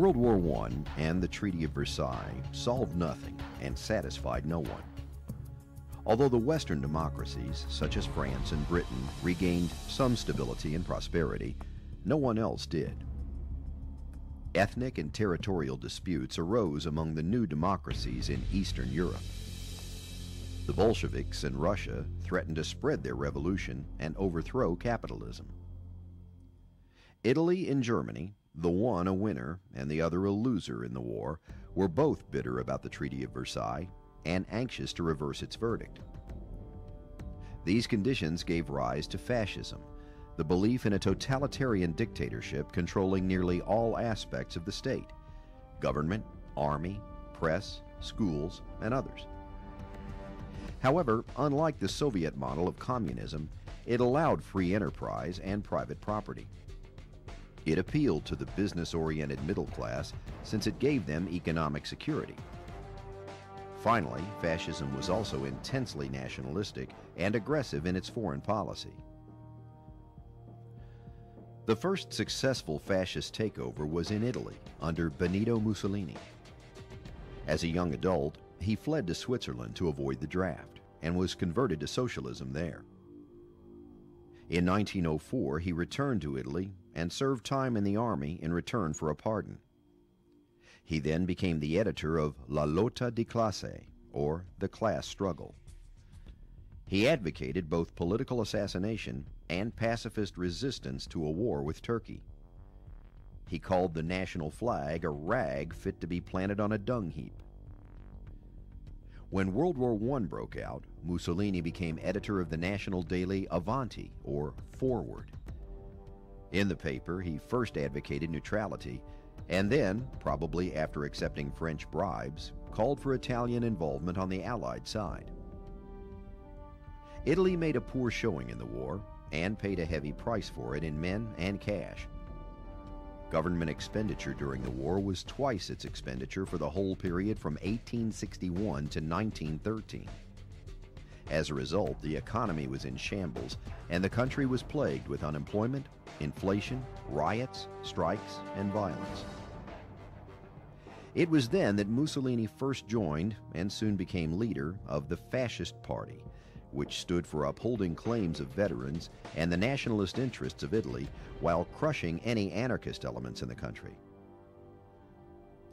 World War I and the Treaty of Versailles solved nothing and satisfied no one. Although the Western democracies, such as France and Britain, regained some stability and prosperity, no one else did. Ethnic and territorial disputes arose among the new democracies in Eastern Europe. The Bolsheviks in Russia threatened to spread their revolution and overthrow capitalism. Italy and Germany, the one a winner and the other a loser in the war, were both bitter about the Treaty of Versailles and anxious to reverse its verdict. These conditions gave rise to fascism, the belief in a totalitarian dictatorship controlling nearly all aspects of the state government, army, press, schools, and others. However, unlike the Soviet model of communism, it allowed free enterprise and private property. It appealed to the business oriented middle class since it gave them economic security. Finally, fascism was also intensely nationalistic and aggressive in its foreign policy. The first successful fascist takeover was in Italy under Benito Mussolini. As a young adult, he fled to Switzerland to avoid the draft and was converted to socialism there. In 1904, he returned to Italy and served time in the army in return for a pardon. He then became the editor of La Lotta di Classe, or The Class Struggle. He advocated both political assassination and pacifist resistance to a war with Turkey. He called the national flag a rag fit to be planted on a dung heap. When World War I broke out, Mussolini became editor of the national daily Avanti, or Forward. In the paper, he first advocated neutrality, and then, probably after accepting French bribes, called for Italian involvement on the Allied side. Italy made a poor showing in the war and paid a heavy price for it in men and cash. Government expenditure during the war was twice its expenditure for the whole period from 1861 to 1913. As a result, the economy was in shambles and the country was plagued with unemployment, inflation, riots, strikes, and violence. It was then that Mussolini first joined and soon became leader of the Fascist Party, which stood for upholding claims of veterans and the nationalist interests of Italy while crushing any anarchist elements in the country.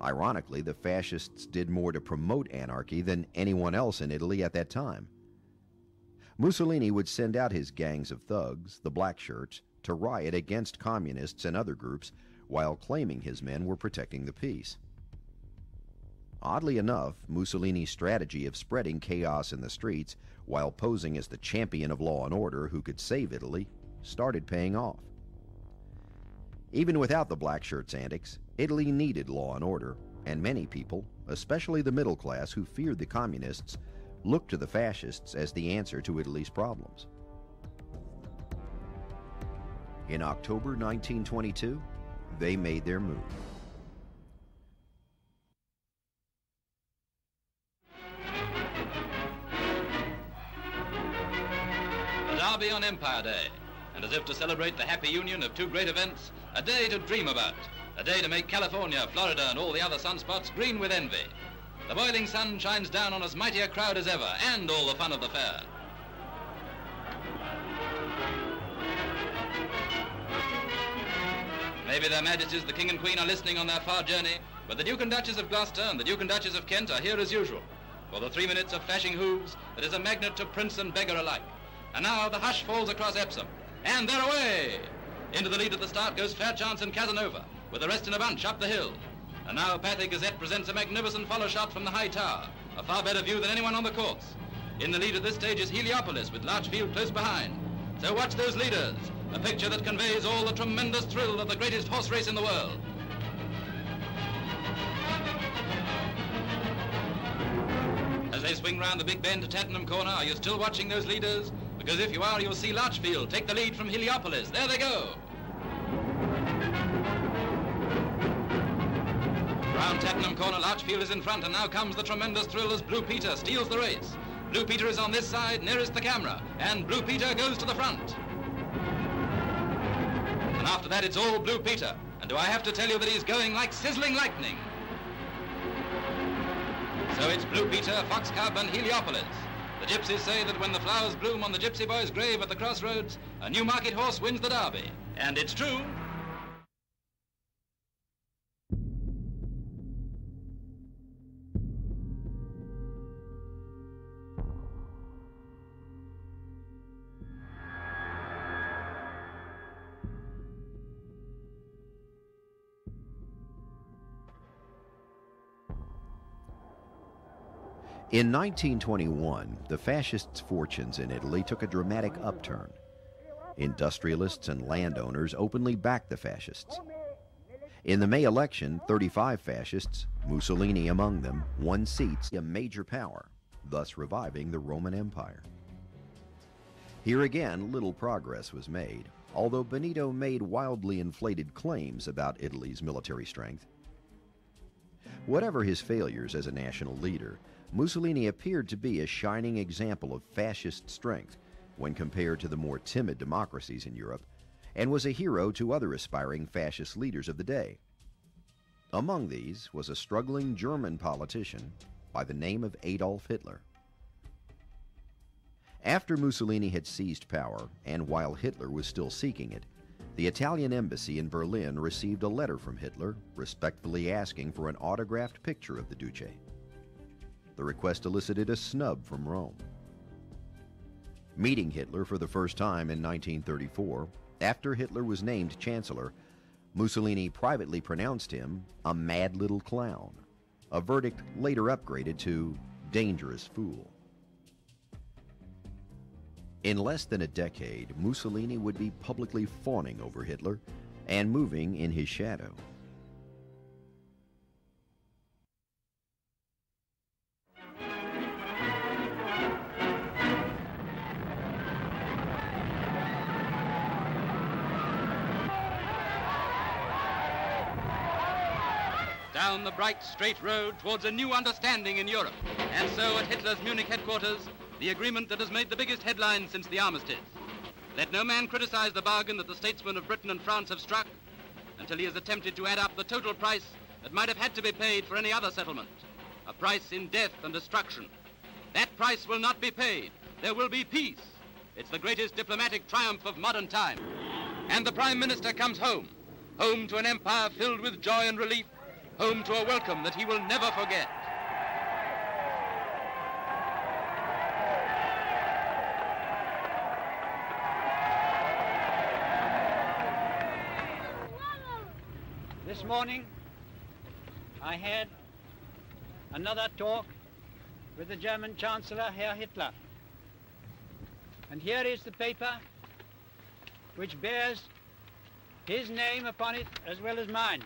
Ironically, the fascists did more to promote anarchy than anyone else in Italy at that time. Mussolini would send out his gangs of thugs, the black shirts, to riot against communists and other groups while claiming his men were protecting the peace. Oddly enough, Mussolini's strategy of spreading chaos in the streets while posing as the champion of law and order who could save Italy started paying off. Even without the black shirts' antics, Italy needed law and order, and many people, especially the middle class who feared the communists, looked to the fascists as the answer to Italy's problems. In October 1922, they made their move. Derby on Empire Day, and as if to celebrate the happy union of two great events, a day to dream about, a day to make California, Florida, and all the other sunspots green with envy. The boiling sun shines down on as mighty a crowd as ever, and all the fun of the fair. Maybe their majesties the king and queen are listening on their far journey, but the Duke and Duchess of Gloucester and the Duke and Duchess of Kent are here as usual, for the three minutes of flashing hooves that is a magnet to prince and beggar alike. And now the hush falls across Epsom. And they're away! Into the lead at the start goes Fairchance and Casanova, with the rest in a bunch up the hill. And now Pathé Gazette presents a magnificent follow shot from the high tower, a far better view than anyone on the course. In the lead at this stage is Heliopolis, with Larchfield close behind. So watch those leaders, a picture that conveys all the tremendous thrill of the greatest horse race in the world. As they swing round the big bend to Tattenham Corner, are you still watching those leaders? Because if you are, you'll see Larchfield take the lead from Heliopolis. There they go. Round Tattenham Corner, Larchfield is in front, and now comes the tremendous thrill as Blue Peter steals the race. Blue Peter is on this side, nearest the camera, and Blue Peter goes to the front. And after that, it's all Blue Peter. And do I have to tell you that he's going like sizzling lightning? So it's Blue Peter, Fox Cub, and Heliopolis. The gypsies say that when the flowers bloom on the gypsy boy's grave at the crossroads, a new market horse wins the derby. And it's true. In 1921, the fascists' fortunes in Italy took a dramatic upturn. Industrialists and landowners openly backed the fascists. In the May election, 35 fascists, Mussolini among them, won seats, a major power, thus reviving the Roman Empire. Here again, little progress was made, although Benito made wildly inflated claims about Italy's military strength. Whatever his failures as a national leader, Mussolini appeared to be a shining example of fascist strength when compared to the more timid democracies in Europe, and was a hero to other aspiring fascist leaders of the day. Among these was a struggling German politician by the name of Adolf Hitler. After Mussolini had seized power, and while Hitler was still seeking it, the Italian embassy in Berlin received a letter from Hitler respectfully asking for an autographed picture of the Duce. The request elicited a snub from Rome. Meeting Hitler for the first time in 1934, after Hitler was named chancellor, Mussolini privately pronounced him a mad little clown, a verdict later upgraded to dangerous fool. In less than a decade, Mussolini would be publicly fawning over Hitler and moving in his shadow. Bright, straight road towards a new understanding in Europe. And so at Hitler's Munich headquarters, the agreement that has made the biggest headlines since the armistice. Let no man criticize the bargain that the statesmen of Britain and France have struck until he has attempted to add up the total price that might have had to be paid for any other settlement. A price in death and destruction. That price will not be paid. There will be peace. It's the greatest diplomatic triumph of modern time. And the Prime Minister comes home. Home to an empire filled with joy and relief home to a welcome that he will never forget. This morning, I had another talk with the German Chancellor, Herr Hitler. And here is the paper which bears his name upon it as well as mine.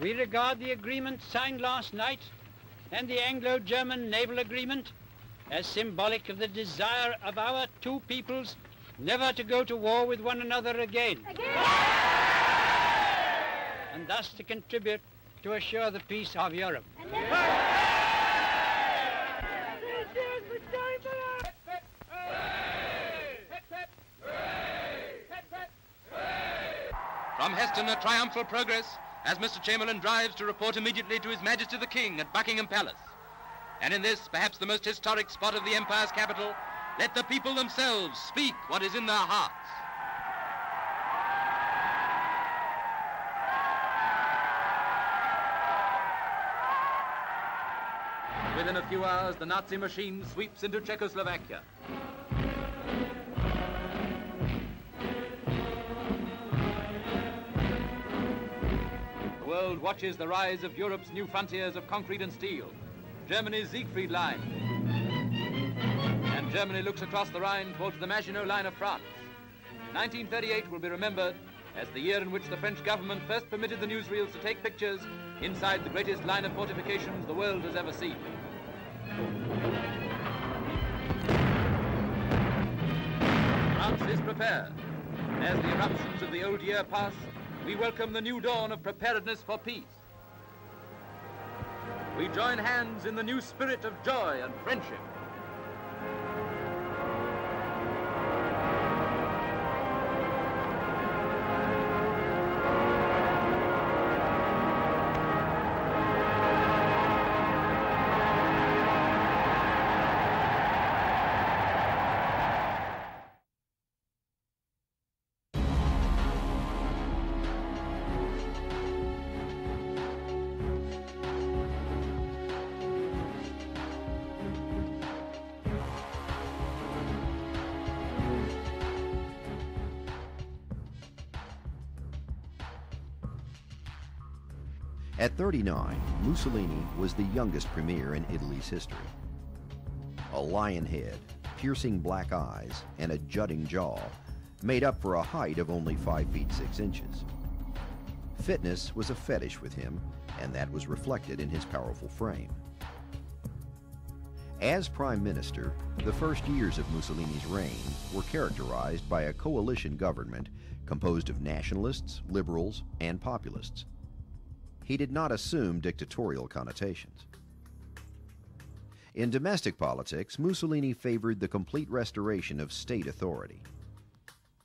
We regard the agreement signed last night and the Anglo-German naval agreement as symbolic of the desire of our two peoples never to go to war with one another again. again. And thus to contribute to assure the peace of Europe. From Heston, a triumphal progress as Mr. Chamberlain drives to report immediately to His Majesty the King at Buckingham Palace. And in this, perhaps the most historic spot of the Empire's capital, let the people themselves speak what is in their hearts. Within a few hours, the Nazi machine sweeps into Czechoslovakia. World watches the rise of Europe's new frontiers of concrete and steel, Germany's Siegfried Line. And Germany looks across the Rhine towards the Maginot Line of France. 1938 will be remembered as the year in which the French government first permitted the newsreels to take pictures inside the greatest line of fortifications the world has ever seen. France is prepared. As the eruptions of the old year pass, we welcome the new dawn of preparedness for peace. We join hands in the new spirit of joy and friendship. At 39, Mussolini was the youngest premier in Italy's history. A lion head, piercing black eyes, and a jutting jaw made up for a height of only 5 feet 6 inches. Fitness was a fetish with him, and that was reflected in his powerful frame. As prime minister, the first years of Mussolini's reign were characterized by a coalition government composed of nationalists, liberals, and populists. He did not assume dictatorial connotations. In domestic politics, Mussolini favored the complete restoration of state authority.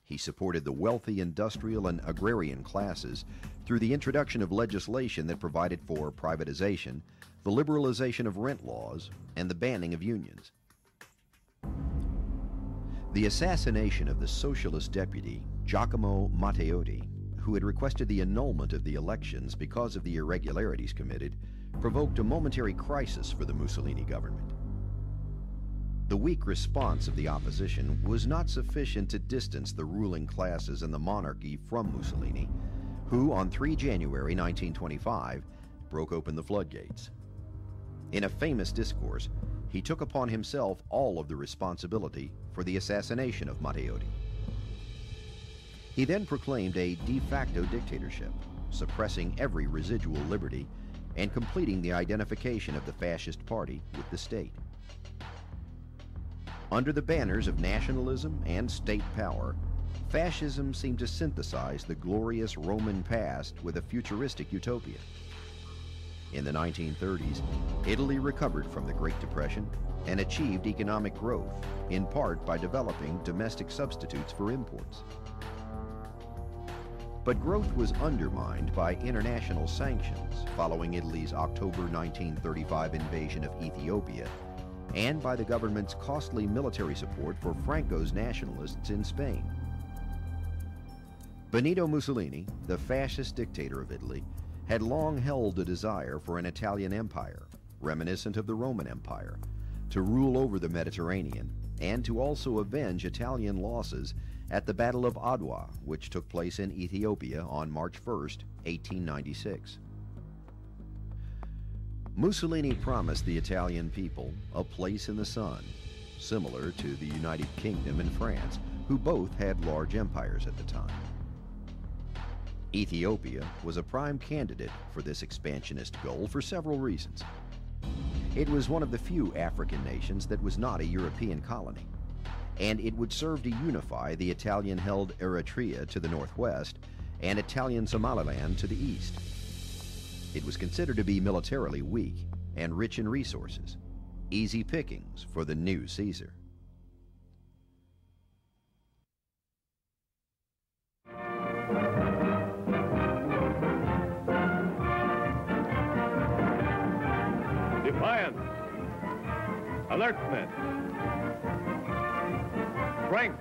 He supported the wealthy industrial and agrarian classes through the introduction of legislation that provided for privatization, the liberalization of rent laws, and the banning of unions. The assassination of the socialist deputy, Giacomo Matteotti, who had requested the annulment of the elections because of the irregularities committed, provoked a momentary crisis for the Mussolini government. The weak response of the opposition was not sufficient to distance the ruling classes and the monarchy from Mussolini, who on 3 January 1925 broke open the floodgates. In a famous discourse, he took upon himself all of the responsibility for the assassination of Matteotti. He then proclaimed a de facto dictatorship, suppressing every residual liberty and completing the identification of the fascist party with the state. Under the banners of nationalism and state power, fascism seemed to synthesize the glorious Roman past with a futuristic utopia. In the 1930s, Italy recovered from the Great Depression and achieved economic growth, in part by developing domestic substitutes for imports. But growth was undermined by international sanctions following Italy's October 1935 invasion of Ethiopia and by the government's costly military support for Franco's nationalists in Spain. Benito Mussolini, the fascist dictator of Italy, had long held a desire for an Italian empire, reminiscent of the Roman Empire, to rule over the Mediterranean and to also avenge Italian losses at the Battle of Adwa, which took place in Ethiopia on March 1, 1896. Mussolini promised the Italian people a place in the sun, similar to the United Kingdom and France, who both had large empires at the time. Ethiopia was a prime candidate for this expansionist goal for several reasons. It was one of the few African nations that was not a European colony, and it would serve to unify the Italian-held Eritrea to the northwest and Italian Somaliland to the east. It was considered to be militarily weak and rich in resources, easy pickings for the new Caesar. Defiance, alertness, strength,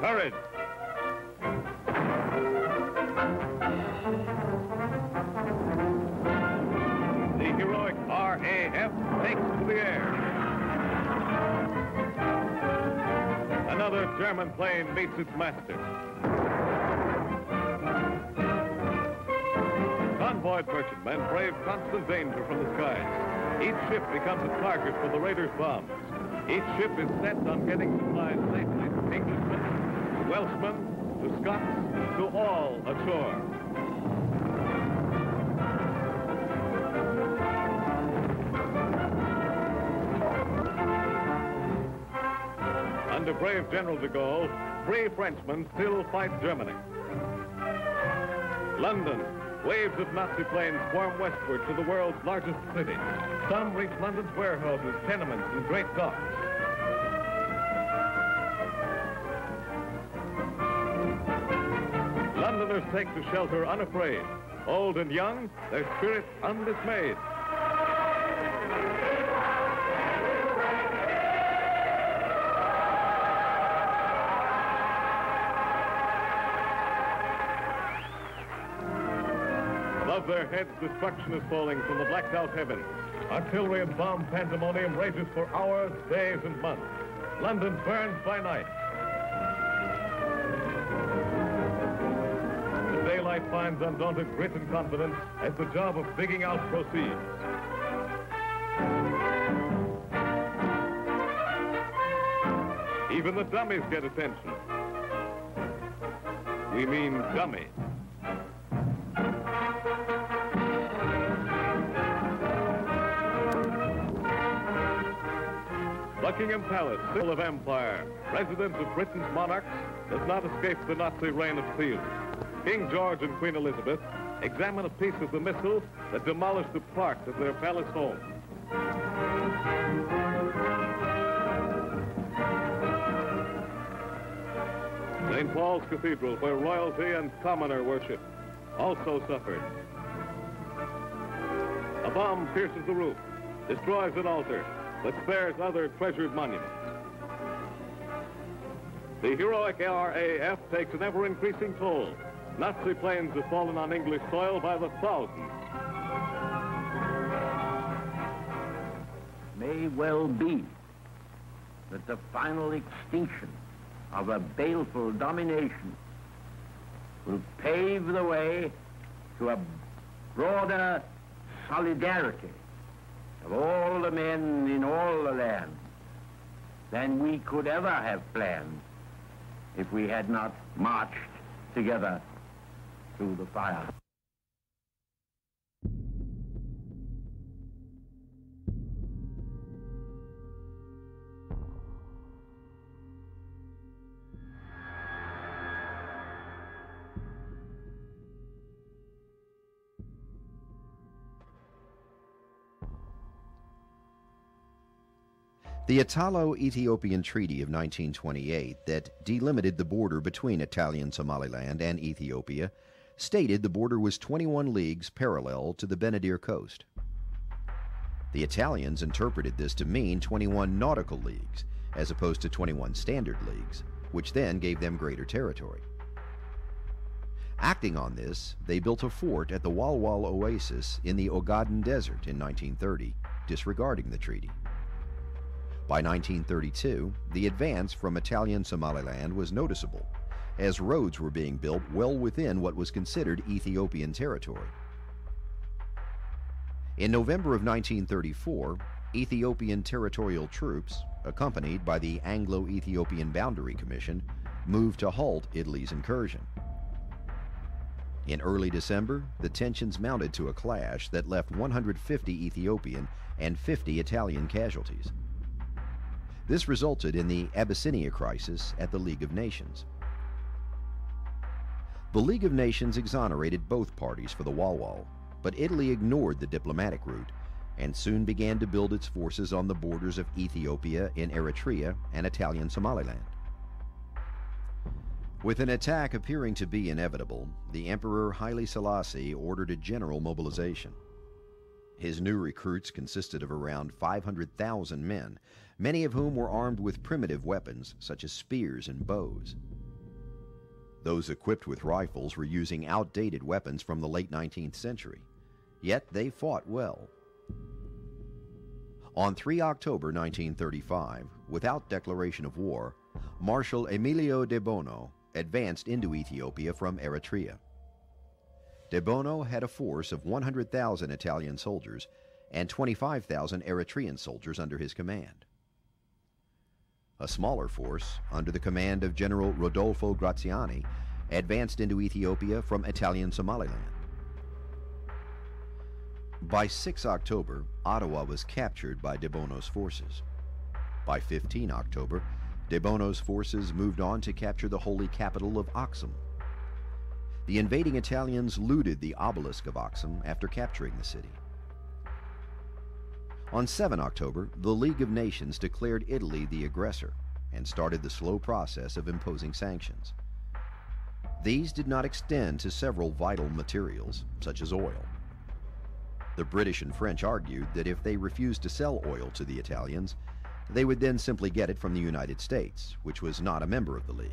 courage. The heroic RAF takes to the air. Another German plane meets its master. Convoyed merchantmen brave constant danger from the skies. Each ship becomes a target for the raiders' bombs. Each ship is set on getting supplies safely to Englishmen, to Welshmen, to Scots, to all ashore. Under brave General de Gaulle, three Frenchmen still fight Germany. London, waves of Nazi planes swarm westward to the world's largest city. Some reach London's warehouses, tenements, and great docks. Londoners take to shelter unafraid. Old and young, their spirits undismayed. Destruction is falling from the blacked out heavens. Artillery and bomb pandemonium rages for hours, days, and months. London burns by night. The daylight finds undaunted grit and confidence as the job of digging out proceeds. Even the dummies get attention. We mean dummies. Buckingham Palace, symbol of empire, residence of Britain's monarchs, does not escape the Nazi rain of steel. King George and Queen Elizabeth examine a piece of the missile that demolished the park of their palace home. St. Paul's Cathedral, where royalty and commoner worship, also suffered. A bomb pierces the roof, destroys an altar, but spares other treasured monuments. The heroic RAF takes an ever-increasing toll. Nazi planes have fallen on English soil by the thousands. May well be that the final extinction of a baleful domination will pave the way to a broader solidarity of all the men in all the land than we could ever have planned if we had not marched together through the fire. The Italo-Ethiopian Treaty of 1928 that delimited the border between Italian Somaliland and Ethiopia stated the border was 21 leagues parallel to the Benadir coast. The Italians interpreted this to mean 21 nautical leagues as opposed to 21 standard leagues, which then gave them greater territory. Acting on this, they built a fort at the Walwal Oasis in the Ogaden Desert in 1930, disregarding the treaty. By 1932, the advance from Italian Somaliland was noticeable, as roads were being built well within what was considered Ethiopian territory. In November of 1934, Ethiopian territorial troops, accompanied by the Anglo-Ethiopian Boundary Commission, moved to halt Italy's incursion. In early December, the tensions mounted to a clash that left 150 Ethiopian and 50 Italian casualties. This resulted in the Abyssinia crisis at the League of Nations. The League of Nations exonerated both parties for the Walwal, but Italy ignored the diplomatic route and soon began to build its forces on the borders of Ethiopia in Eritrea and Italian Somaliland. With an attack appearing to be inevitable, the Emperor Haile Selassie ordered a general mobilization. His new recruits consisted of around 500,000 men, many of whom were armed with primitive weapons such as spears and bows. Those equipped with rifles were using outdated weapons from the late 19th century, yet they fought well. On 3 October 1935, without declaration of war, Marshal Emilio de Bono advanced into Ethiopia from Eritrea. De Bono had a force of 100,000 Italian soldiers and 25,000 Eritrean soldiers under his command. A smaller force, under the command of General Rodolfo Graziani, advanced into Ethiopia from Italian Somaliland. By 6 October, Adwa was captured by De Bono's forces. By 15 October, De Bono's forces moved on to capture the holy capital of Axum. The invading Italians looted the obelisk of Axum after capturing the city. On 7 October, the League of Nations declared Italy the aggressor and started the slow process of imposing sanctions. These did not extend to several vital materials, such as oil. The British and French argued that if they refused to sell oil to the Italians, they would then simply get it from the United States, which was not a member of the League.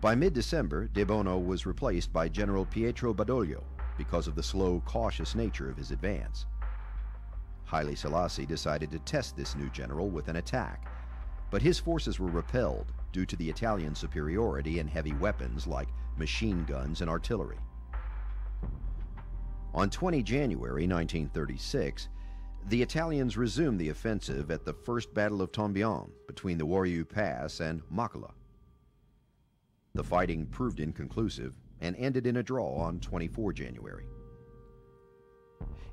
By mid-December, De Bono was replaced by General Pietro Badoglio because of the slow, cautious nature of his advance. Haile Selassie decided to test this new general with an attack, but his forces were repelled due to the Italian superiority in heavy weapons like machine guns, and artillery. On 20 January 1936, the Italians resumed the offensive at the First Battle of Tembien between the Warieu Pass and Mekele. The fighting proved inconclusive and ended in a draw on 24 January.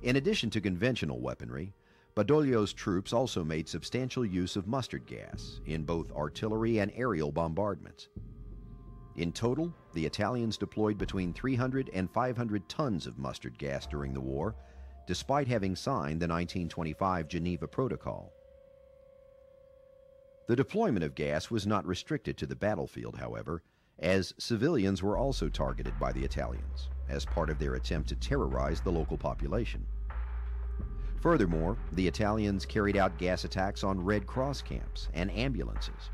In addition to conventional weaponry, Badoglio's troops also made substantial use of mustard gas in both artillery and aerial bombardments. In total, the Italians deployed between 300 and 500 tons of mustard gas during the war, despite having signed the 1925 Geneva Protocol. The deployment of gas was not restricted to the battlefield, however, as civilians were also targeted by the Italians as part of their attempt to terrorize the local population. Furthermore, the Italians carried out gas attacks on Red Cross camps and ambulances.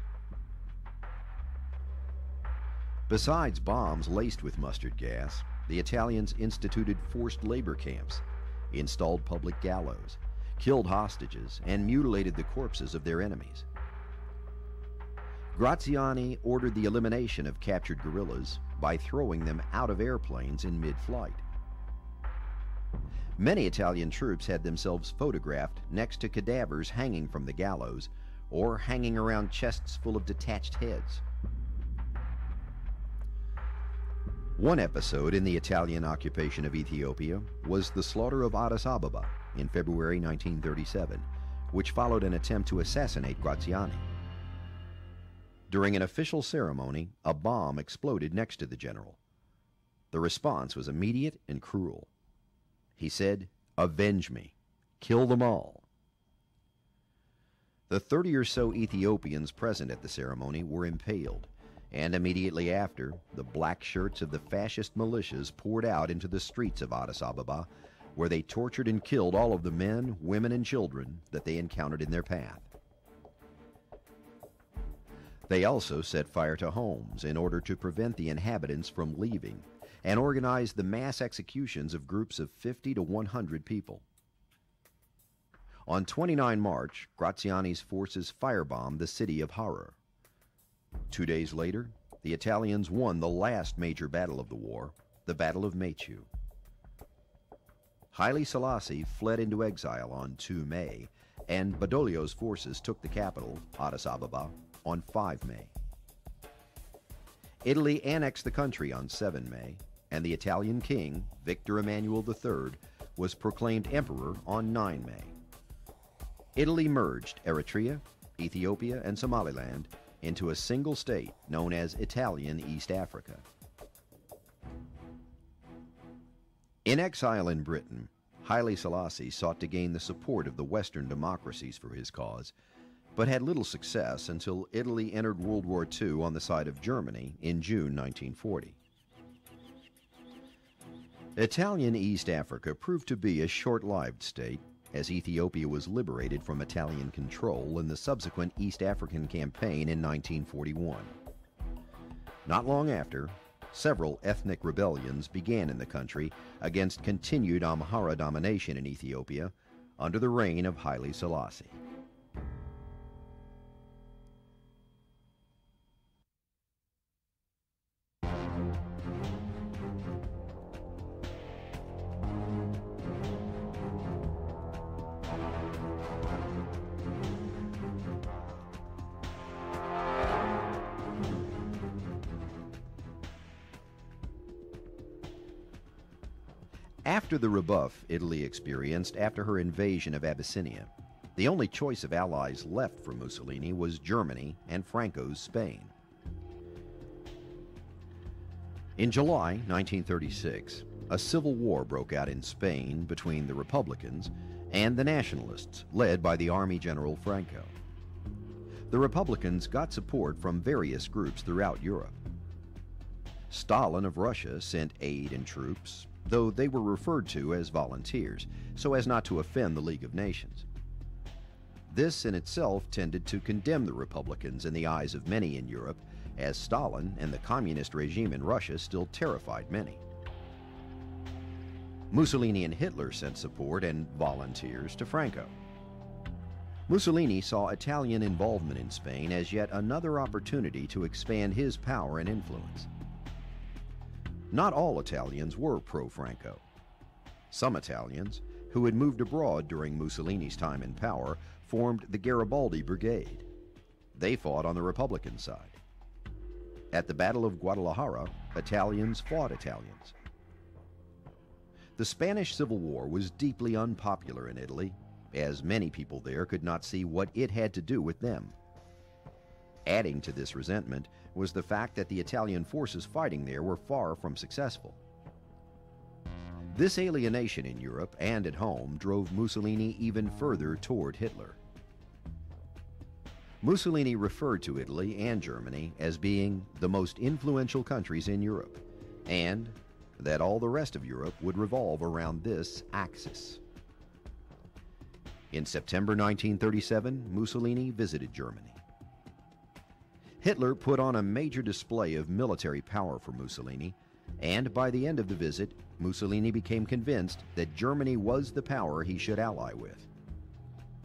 Besides bombs laced with mustard gas, the Italians instituted forced labor camps, installed public gallows, killed hostages, and mutilated the corpses of their enemies. Graziani ordered the elimination of captured guerrillas by throwing them out of airplanes in mid flight. Many Italian troops had themselves photographed next to cadavers hanging from the gallows or hanging around chests full of detached heads. One episode in the Italian occupation of Ethiopia was the slaughter of Addis Ababa in February 1937, which followed an attempt to assassinate Graziani. During an official ceremony, a bomb exploded next to the general. The response was immediate and cruel. He said, Avenge me. Kill them all. The 30 or so Ethiopians present at the ceremony were impaled, and immediately after, the black shirts of the fascist militias poured out into the streets of Addis Ababa, where they tortured and killed all of the men, women, and children that they encountered in their path. They also set fire to homes in order to prevent the inhabitants from leaving and organized the mass executions of groups of 50 to 100 people. On 29 March, Graziani's forces firebombed the city of Harar. Two days later, the Italians won the last major battle of the war, the Battle of Maychew. Haile Selassie fled into exile on 2 May, and Badoglio's forces took the capital, Addis Ababa, on 5 May. Italy annexed the country on 7 May, and the Italian king, Victor Emmanuel III, was proclaimed emperor on 9 May. Italy merged Eritrea, Ethiopia, and Somaliland into a single state known as Italian East Africa. In exile in Britain, Haile Selassie sought to gain the support of the Western democracies for his cause but had little success until Italy entered World War II on the side of Germany in June 1940. Italian East Africa proved to be a short lived state as Ethiopia was liberated from Italian control in the subsequent East African Campaign in 1941. Not long after, several ethnic rebellions began in the country against continued Amhara domination in Ethiopia under the reign of Haile Selassie. After the rebuff Italy experienced after her invasion of Abyssinia, the only choice of allies left for Mussolini was Germany and Franco's Spain. In July 1936, a civil war broke out in Spain between the Republicans and the Nationalists, led by the Army General Franco. The Republicans got support from various groups throughout Europe. Stalin of Russia sent aid and troops, though they were referred to as volunteers, so as not to offend the League of Nations. This in itself tended to condemn the Republicans in the eyes of many in Europe, as Stalin and the communist regime in Russia still terrified many. Mussolini and Hitler sent support and volunteers to Franco. Mussolini saw Italian involvement in Spain as yet another opportunity to expand his power and influence. Not all Italians were pro Franco. Some Italians, who had moved abroad during Mussolini's time in power, formed the Garibaldi Brigade. They fought on the Republican side. At the Battle of Guadalajara, Italians fought Italians. The Spanish Civil War was deeply unpopular in Italy, as many people there could not see what it had to do with them. Adding to this resentment was the fact that the Italian forces fighting there were far from successful. This alienation in Europe and at home drove Mussolini even further toward Hitler. Mussolini referred to Italy and Germany as being the most influential countries in Europe, and that all the rest of Europe would revolve around this axis. In September 1937, Mussolini visited Germany. Hitler put on a major display of military power for Mussolini, and by the end of the visit, Mussolini became convinced that Germany was the power he should ally with.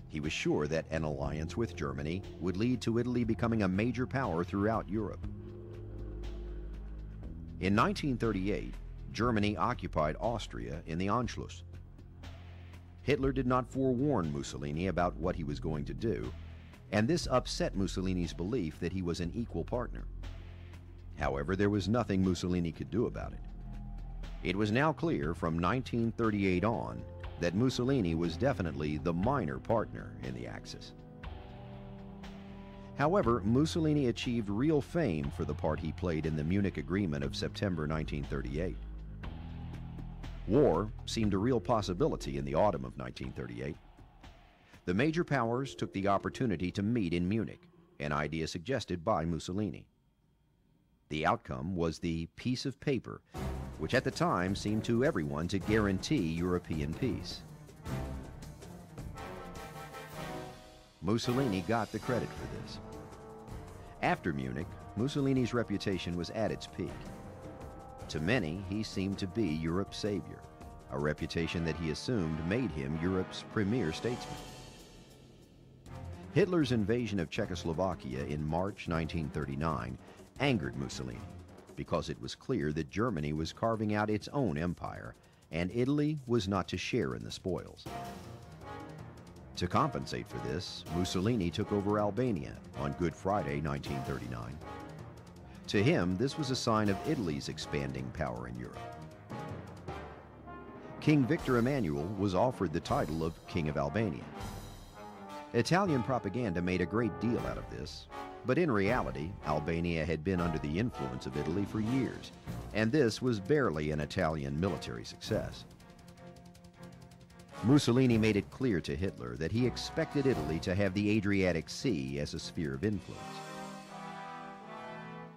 He was sure that an alliance with Germany would lead to Italy becoming a major power throughout Europe. In 1938, Germany occupied Austria in the Anschluss. Hitler did not forewarn Mussolini about what he was going to do, and this upset Mussolini's belief that he was an equal partner. However, there was nothing Mussolini could do about it. It was now clear from 1938 on that Mussolini was definitely the minor partner in the Axis. However, Mussolini achieved real fame for the part he played in the Munich Agreement of September 1938. War seemed a real possibility in the autumn of 1938. The major powers took the opportunity to meet in Munich, an idea suggested by Mussolini. The outcome was the piece of Paper which at the time seemed to everyone to guarantee European peace. Mussolini got the credit for this. After Munich, Mussolini's reputation was at its peak. To many, he seemed to be Europe's savior, a reputation that he assumed made him Europe's premier statesman. Hitler's invasion of Czechoslovakia in March 1939 angered Mussolini because it was clear that Germany was carving out its own empire, and Italy was not to share in the spoils. To compensate for this, Mussolini took over Albania on Good Friday 1939. To him, this was a sign of Italy's expanding power in Europe. King Victor Emmanuel was offered the title of King of Albania. Italian propaganda made a great deal out of this, but in reality, Albania had been under the influence of Italy for years, and this was barely an Italian military success. Mussolini made it clear to Hitler that he expected Italy to have the Adriatic Sea as a sphere of influence.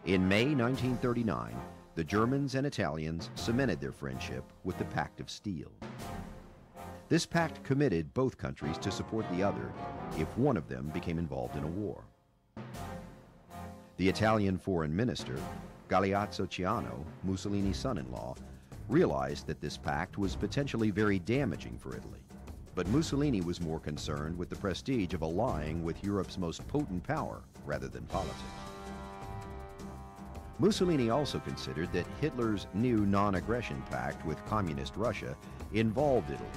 In May 1939, the Germans and Italians cemented their friendship with the Pact of Steel. This pact committed both countries to support the other if one of them became involved in a war. The Italian foreign minister, Galeazzo Ciano, Mussolini's son-in-law, realized that this pact was potentially very damaging for Italy. But Mussolini was more concerned with the prestige of allying with Europe's most potent power rather than politics. Mussolini also considered that Hitler's new non-aggression pact with communist Russia involved Italy,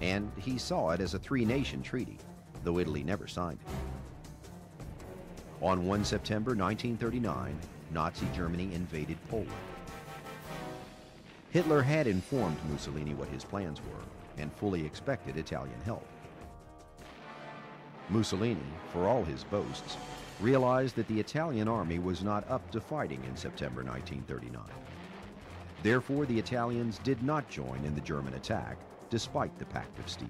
and he saw it as a three-nation treaty, though Italy never signed it. On 1 September 1939, Nazi Germany invaded Poland. Hitler had informed Mussolini what his plans were and fully expected Italian help. Mussolini, for all his boasts, realized that the Italian army was not up to fighting in September 1939. Therefore, the Italians did not join in the German attack, despite the Pact of Steel.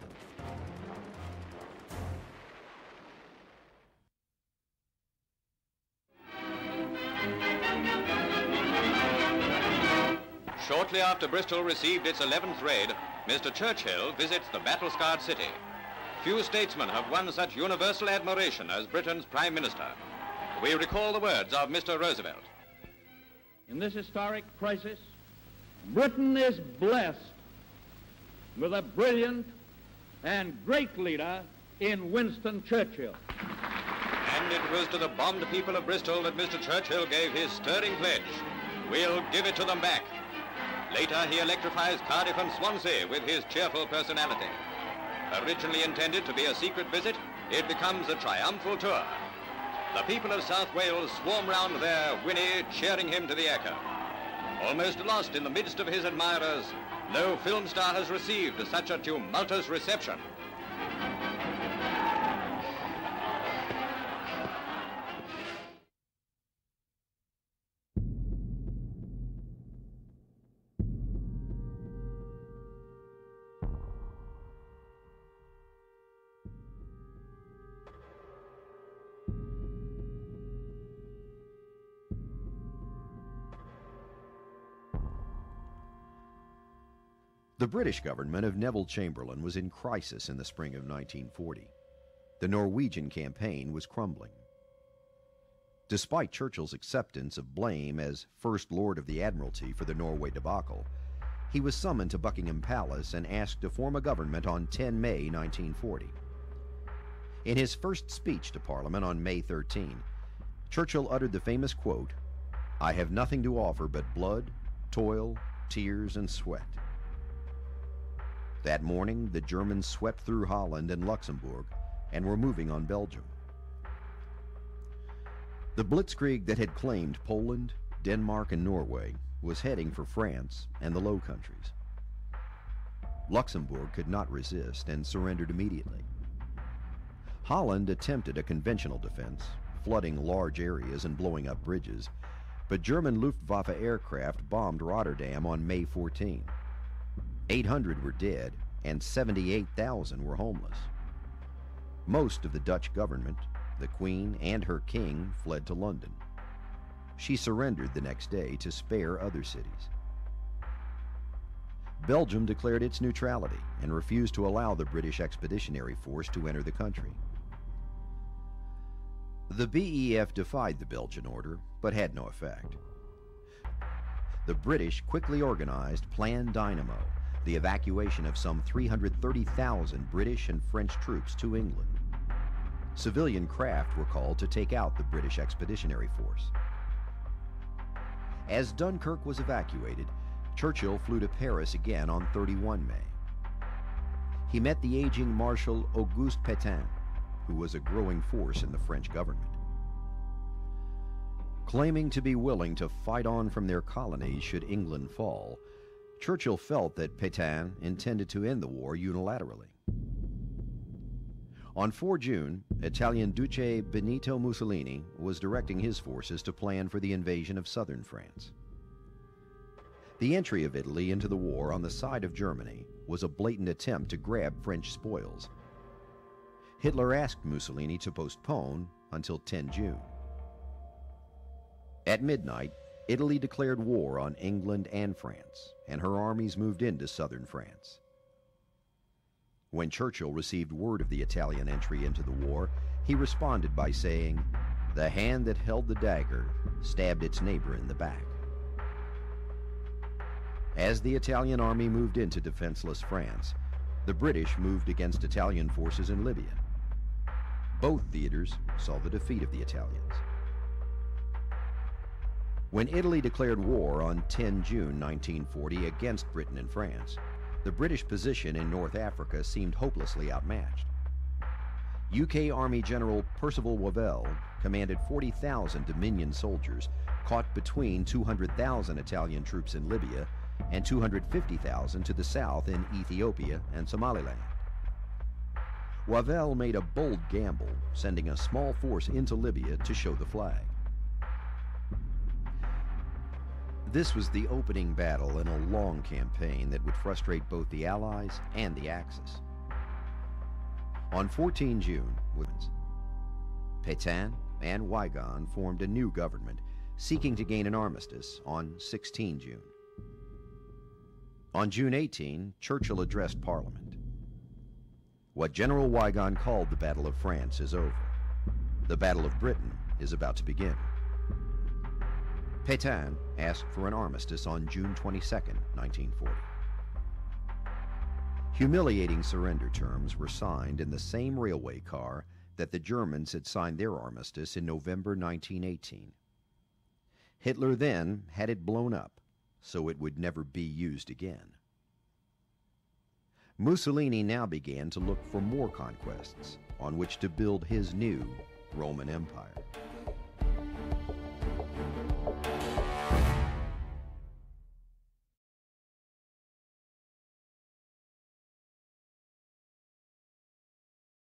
Shortly after Bristol received its 11th raid, Mr. Churchill visits the battle-scarred city. Few statesmen have won such universal admiration as Britain's Prime Minister. We recall the words of Mr. Roosevelt. In this historic crisis, Britain is blessed with a brilliant and great leader in Winston Churchill. And it was to the bombed people of Bristol that Mr. Churchill gave his stirring pledge. We'll give it to them back. Later, he electrifies Cardiff and Swansea with his cheerful personality. Originally intended to be a secret visit, it becomes a triumphal tour. The people of South Wales swarm round their Winnie, cheering him to the echo. Almost lost in the midst of his admirers, no film star has received such a tumultuous reception. The British government of Neville Chamberlain was in crisis in the spring of 1940. The Norwegian campaign was crumbling. Despite Churchill's acceptance of blame as First Lord of the Admiralty for the Norway debacle, he was summoned to Buckingham Palace and asked to form a government on 10 May 1940. In his first speech to Parliament on May 13, Churchill uttered the famous quote, I have nothing to offer but blood, toil, tears, and sweat. That morning, the Germans swept through Holland and Luxembourg and were moving on Belgium. The blitzkrieg that had claimed Poland, Denmark, and Norway was heading for France and the Low Countries. Luxembourg could not resist and surrendered immediately. Holland attempted a conventional defense, flooding large areas and blowing up bridges, but German Luftwaffe aircraft bombed Rotterdam on May 14. 800 were dead and 78,000 were homeless. Most of the Dutch government, the Queen and her king, fled to London. She surrendered the next day to spare other cities. Belgium declared its neutrality and refused to allow the British Expeditionary Force to enter the country. The BEF defied the Belgian order, but had no effect. The British quickly organized Plan Dynamo, the evacuation of some 330,000 British and French troops to England. Civilian craft were called to take out the British Expeditionary Force. As Dunkirk was evacuated, Churchill flew to Paris again on 31 May. He met the aging Marshal Auguste Pétain, who was a growing force in the French government. Claiming to be willing to fight on from their colonies should England fall, Churchill felt that Pétain intended to end the war unilaterally. On 4 June, Italian Duce Benito Mussolini was directing his forces to plan for the invasion of southern France. The entry of Italy into the war on the side of Germany was a blatant attempt to grab French spoils. Hitler asked Mussolini to postpone until 10 June. At midnight, Italy declared war on England and France, and her armies moved into southern France. When Churchill received word of the Italian entry into the war, he responded by saying, The hand that held the dagger stabbed its neighbor in the back. As the Italian army moved into defenseless France, the British moved against Italian forces in Libya. Both theaters saw the defeat of the Italians. When Italy declared war on 10 June 1940 against Britain and France, the British position in North Africa seemed hopelessly outmatched. UK Army General Percival Wavell commanded 40,000 Dominion soldiers caught between 200,000 Italian troops in Libya and 250,000 to the south in Ethiopia and Somaliland. Wavell made a bold gamble, sending a small force into Libya to show the flag. This was the opening battle in a long campaign that would frustrate both the Allies and the Axis. On 14 June, Pétain and Weygand formed a new government, seeking to gain an armistice on 16 June. On June 18, Churchill addressed Parliament. What General Weygand called the Battle of France is over. The Battle of Britain is about to begin. Pétain asked for an armistice on June 22, 1940. Humiliating surrender terms were signed in the same railway car that the Germans had signed their armistice in November 1918. Hitler then had it blown up, so it would never be used again. Mussolini now began to look for more conquests on which to build his new Roman Empire.